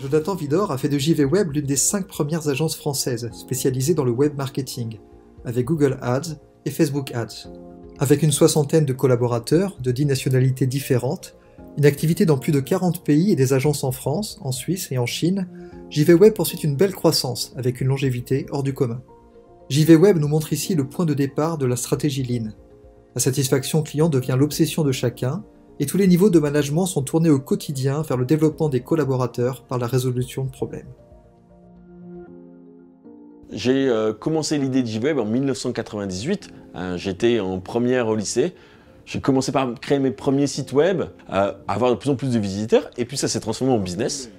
Jonathan Vidor a fait de JV Web l'une des cinq premières agences françaises spécialisées dans le web marketing, avec Google Ads et Facebook Ads. Avec une soixantaine de collaborateurs de dix nationalités différentes, une activité dans plus de 40 pays et des agences en France, en Suisse et en Chine, JV Web poursuit une belle croissance avec une longévité hors du commun. JV Web nous montre ici le point de départ de la stratégie Lean. La satisfaction client devient l'obsession de chacun, et tous les niveaux de management sont tournés au quotidien vers le développement des collaborateurs par la résolution de problèmes. J'ai euh, commencé l'idée de JWeb en 1998. Euh, j'étais en première au lycée. J'ai commencé par créer mes premiers sites web, euh, avoir de plus en plus de visiteurs, et puis ça s'est transformé en business.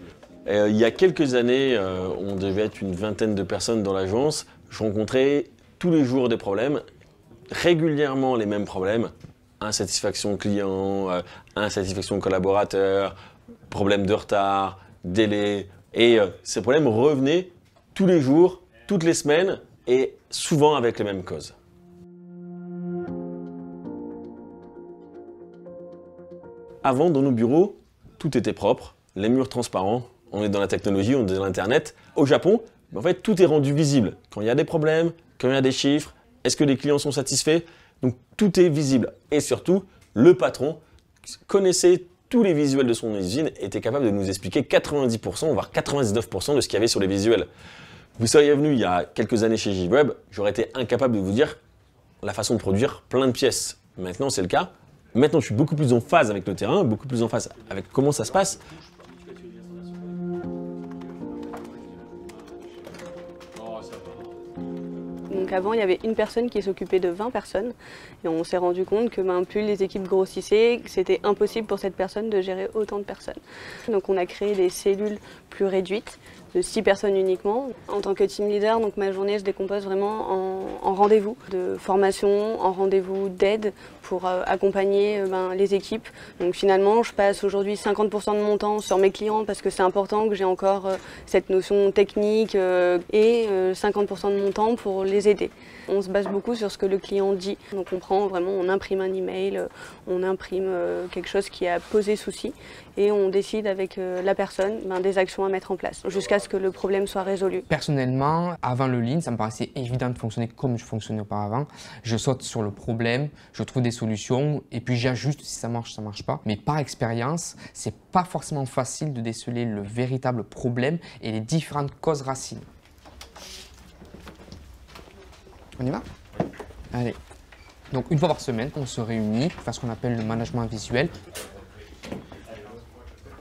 il y a quelques années, on devait être une vingtaine de personnes dans l'agence. Je rencontrais tous les jours des problèmes, régulièrement les mêmes problèmes insatisfaction client, euh, insatisfaction collaborateur, problème de retard, délai. Et euh, ces problèmes revenaient tous les jours, toutes les semaines et souvent avec les mêmes causes. Avant, dans nos bureaux, tout était propre, les murs transparents, on est dans la technologie, on est dans l'Internet. Au Japon, en fait, tout est rendu visible. Quand il y a des problèmes, quand il y a des chiffres, est-ce que les clients sont satisfaits? Donc tout est visible. Et surtout, le patron connaissait tous les visuels de son usine et était capable de nous expliquer 90%, voire 99% de ce qu'il y avait sur les visuels. Vous seriez venu il y a quelques années chez JWeb, j'aurais été incapable de vous dire la façon de produire plein de pièces. Maintenant, c'est le cas. Maintenant, je suis beaucoup plus en phase avec le terrain, beaucoup plus en phase avec comment ça se passe. Avant, il y avait une personne qui s'occupait de 20 personnes. Et on s'est rendu compte que ben, plus les équipes grossissaient, c'était impossible pour cette personne de gérer autant de personnes. Donc on a créé des cellules plus réduites de 6 personnes uniquement. En tant que team leader, donc ma journée se décompose vraiment en, rendez-vous de formation, en rendez-vous d'aide pour euh, accompagner euh, ben, les équipes. Donc finalement, je passe aujourd'hui 50% de mon temps sur mes clients parce que c'est important que j'ai encore euh, cette notion technique et 50% de mon temps pour les aider. On se base beaucoup sur ce que le client dit. Donc on prend vraiment, on imprime un email, on imprime quelque chose qui a posé souci et on décide avec la personne ben, des actions à mettre en place jusqu'à ce que le problème soit résolu. Personnellement, avant le lean, ça me paraissait évident de fonctionner comme je fonctionnais auparavant. Je saute sur le problème, je trouve des solutions et puis j'ajuste si ça marche, ça marche pas. Mais par expérience, c'est pas forcément facile de déceler le véritable problème et les différentes causes racines. On y va? Allez. Donc une fois par semaine, on se réunit pour faire ce qu'on appelle le management visuel.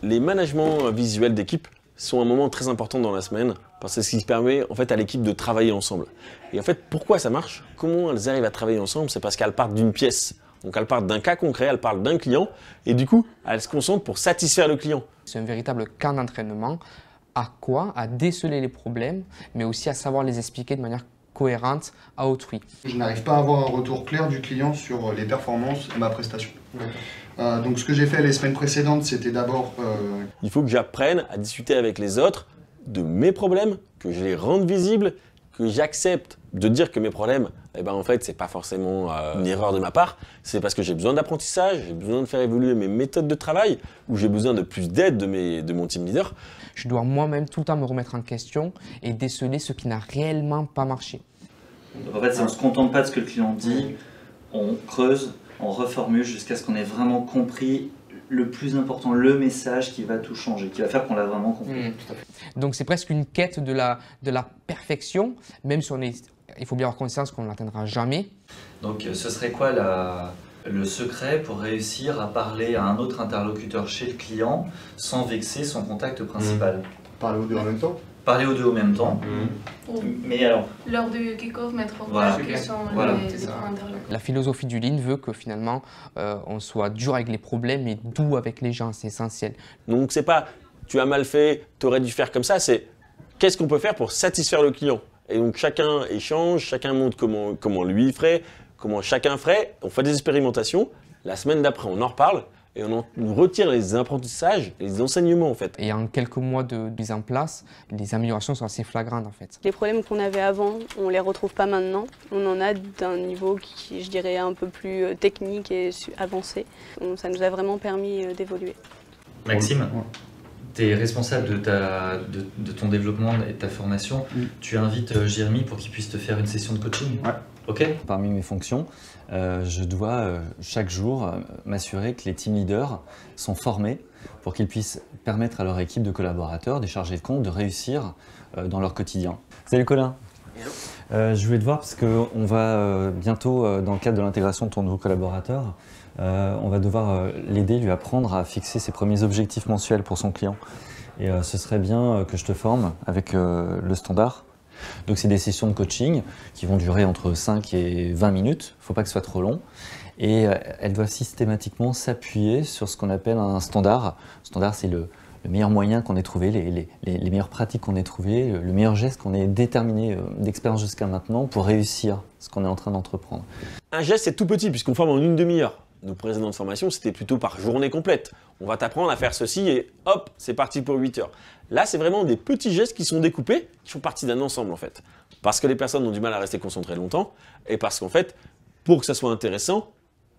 Les managements visuels d'équipe sont un moment très important dans la semaine parce que c'est ce qui permet en fait à l'équipe de travailler ensemble. Et en fait, pourquoi ça marche? Comment elles arrivent à travailler ensemble? C'est parce qu'elles partent d'une pièce. Donc elles partent d'un cas concret, elles parlent d'un client et du coup, elles se concentrent pour satisfaire le client. C'est un véritable camp d'entraînement à quoi? À déceler les problèmes, mais aussi à savoir les expliquer de manière cohérente à autrui. Je n'arrive pas à avoir un retour clair du client sur les performances de ma prestation. Euh, donc ce que j'ai fait les semaines précédentes, c'était d'abord... Euh, Il faut que j'apprenne à discuter avec les autres de mes problèmes, que je les rende visibles, que j'accepte de dire que mes problèmes, eh ben en fait, c'est pas forcément euh, une erreur de ma part, c'est parce que j'ai besoin d'apprentissage, j'ai besoin de faire évoluer mes méthodes de travail, ou j'ai besoin de plus d'aide de, de mon team leader. Je dois moi-même tout le temps me remettre en question et déceler ce qui n'a réellement pas marché. en fait, si on ne se contente pas de ce que le client dit, on creuse, on reformule jusqu'à ce qu'on ait vraiment compris le plus important, le message qui va tout changer, qui va faire qu'on l'a vraiment compris. Mmh, Donc c'est presque une quête de la, de la perfection, même si on est, il faut bien avoir conscience qu'on ne l'atteindra jamais. Donc euh, ce serait quoi la, le secret pour réussir à parler à un autre interlocuteur chez le client sans vexer son contact principal? Parler aux deux en même temps? Parler aux deux en même temps. Mmh. Mais alors Lors du kick-off, mettre en place quels sont voilà. les La philosophie du Lean veut que finalement, euh, on soit dur avec les problèmes et doux avec les gens, c'est essentiel. Donc c'est pas tu as mal fait, tu aurais dû faire comme ça, c'est qu'est-ce qu'on peut faire pour satisfaire le client? Et donc chacun échange, chacun montre comment, comment lui ferait, comment chacun ferait, on fait des expérimentations, la semaine d'après on en reparle, et on, retire les apprentissages, les enseignements en fait. Et en quelques mois de mise en place, les améliorations sont assez flagrantes en fait. Les problèmes qu'on avait avant, on les retrouve pas maintenant. On en a d'un niveau qui, je dirais, un peu plus euh, technique et avancé. ça nous a vraiment permis euh, d'évoluer. Maxime tu es responsable de, ta, de, ton développement et de ta formation. Tu invites euh, Jérémy pour qu'il puisse te faire une session de coaching? Ouais. Parmi mes fonctions, euh, je dois euh, chaque jour m'assurer que les team leaders sont formés pour qu'ils puissent permettre à leur équipe de collaborateurs, des chargés de compte, de réussir dans leur quotidien. Salut Colin je voulais te voir parce qu'on va bientôt, dans le cadre de l'intégration de ton nouveau collaborateur, euh, on va devoir euh, l'aider, lui apprendre à fixer ses premiers objectifs mensuels pour son client. Et euh, ce serait bien que je te forme avec le standard. Donc c'est des sessions de coaching qui vont durer entre 5 et 20 minutes, il ne faut pas que ce soit trop long. Et elles doivent systématiquement s'appuyer sur ce qu'on appelle un standard. standard, c'est le, meilleur moyen qu'on ait trouvé, les, meilleures pratiques qu'on ait trouvées, le, meilleur geste qu'on ait déterminé d'expérience jusqu'à maintenant pour réussir ce qu'on est en train d'entreprendre. Un geste, c'est tout petit puisqu'on forme en une demi-heure nos précédentes formations, c'était plutôt par journée complète. On va t'apprendre à faire ceci et hop, c'est parti pour 8 heures. Là, c'est vraiment des petits gestes qui sont découpés, qui font partie d'un ensemble en fait. Parce que les personnes ont du mal à rester concentrées longtemps et parce qu'en fait, pour que ça soit intéressant,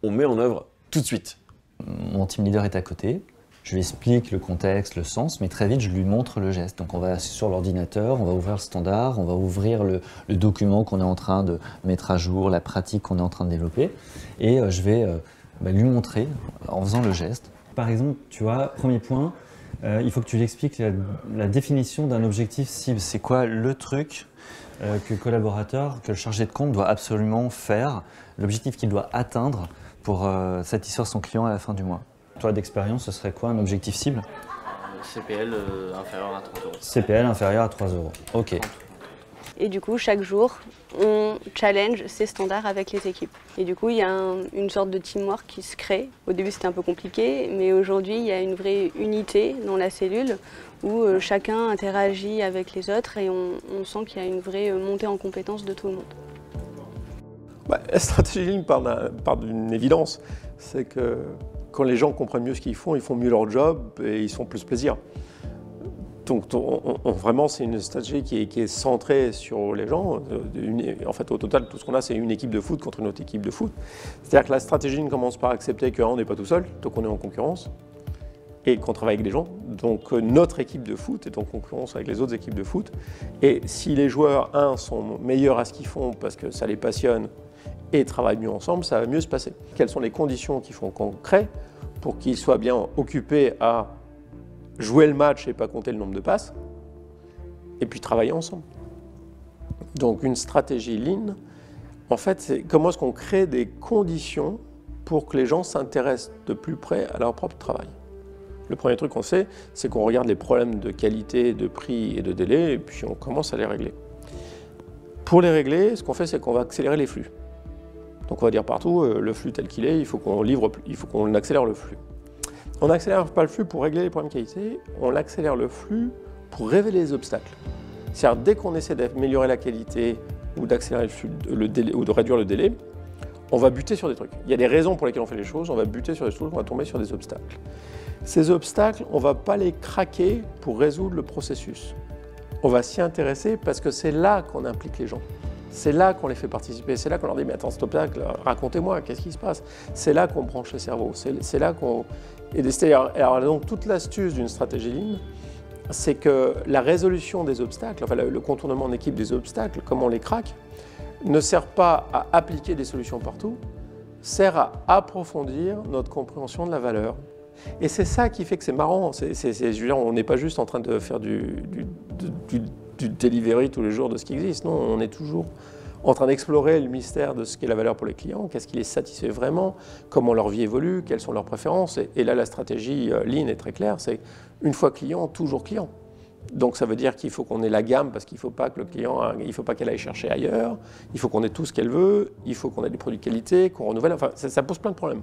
on met en œuvre tout de suite. Mon team leader est à côté, je lui explique le contexte, le sens, mais très vite je lui montre le geste. Donc on va sur l'ordinateur, on va ouvrir le standard, on va ouvrir le, document qu'on est en train de mettre à jour, la pratique qu'on est en train de développer, et euh, je vais euh, bah, lui montrer en faisant le geste. Par exemple, tu vois, premier point, euh, il faut que tu lui expliques la, définition d'un objectif cible. C'est quoi le truc euh, que le collaborateur, que le chargé de compte doit absolument faire, l'objectif qu'il doit atteindre pour euh, satisfaire son client à la fin du mois? Toi, d'expérience, ce serait quoi un objectif cible? CPL inférieur à 30 euros. CPL inférieur à 3 euros. Ok. Et du coup, chaque jour, on challenge ces standards avec les équipes. Et du coup, il y a une sorte de teamwork qui se crée. Au début, c'était un peu compliqué, mais aujourd'hui, il y a une vraie unité dans la cellule où euh, chacun interagit avec les autres et on, sent qu'il y a une vraie euh, montée en compétence de tout le monde. Bah, la stratégie ligne part d'une évidence, c'est que quand les gens comprennent mieux ce qu'ils font, ils font mieux leur job et ils sont plus plaisir. Donc vraiment, c'est une stratégie qui est, centrée sur les gens. Euh, en fait, au total, tout ce qu'on a, c'est une équipe de foot contre une autre équipe de foot. C'est-à-dire que la stratégie ne commence par accepter qu'on n'est pas tout seul, donc on est en concurrence, et qu'on travaille avec des gens. Donc euh, notre équipe de foot est en concurrence avec les autres équipes de foot. Et si les joueurs, un, sont meilleurs à ce qu'ils font parce que ça les passionne et travaillent mieux ensemble, ça va mieux se passer. Quelles sont les conditions qui font qu'on crée pour qu'ils soient bien occupés à jouer le match et pas compter le nombre de passes, et puis travailler ensemble. Donc une stratégie lean, en fait, c'est comment est-ce qu'on crée des conditions pour que les gens s'intéressent de plus près à leur propre travail. Le premier truc qu'on sait, c'est qu'on regarde les problèmes de qualité, de prix et de délai, et puis on commence à les régler. Pour les régler, ce qu'on fait, c'est qu'on va accélérer les flux. Donc on va dire partout, euh, le flux tel qu'il est, il faut qu'on il faut qu'on accélère le flux. On n'accélère pas le flux pour régler les problèmes de qualité, on accélère le flux pour révéler les obstacles. C'est-à-dire dès qu'on essaie d'améliorer la qualité ou d'accélérer le délai, ou de réduire le délai, on va buter sur des trucs. Il y a des raisons pour lesquelles on fait les choses, on va buter sur des choses, on va tomber sur des obstacles. Ces obstacles, on ne va pas les craquer pour résoudre le processus. On va s'y intéresser parce que c'est là qu'on implique les gens. C'est là qu'on les fait participer, c'est là qu'on leur dit mais attends, stop là, racontez-moi, qu'est-ce qui se passe? C'est là qu'on branche le cerveau, c'est là qu'on... Et alors donc toute l'astuce d'une stratégie ligne, c'est que la résolution des obstacles, enfin le contournement en équipe des obstacles, comme on les craque, ne sert pas à appliquer des solutions partout, sert à approfondir notre compréhension de la valeur. Et c'est ça qui fait que c'est marrant. C'est, on n'est pas juste en train de faire du delivery tous les jours de ce qui existe. Non, on est toujours en train d'explorer le mystère de ce qu'est la valeur pour les clients, qu'est-ce qui les satisfait vraiment, comment leur vie évolue, quelles sont leurs préférences. Et, là, la stratégie euh, Lean est très claire, c'est une fois client, toujours client. Donc ça veut dire qu'il faut qu'on ait la gamme parce qu'il ne faut pas que le client, il faut pas qu'elle aille chercher ailleurs, il faut qu'on ait tout ce qu'elle veut, il faut qu'on ait des produits de qualité, qu'on renouvelle, enfin ça pose plein de problèmes.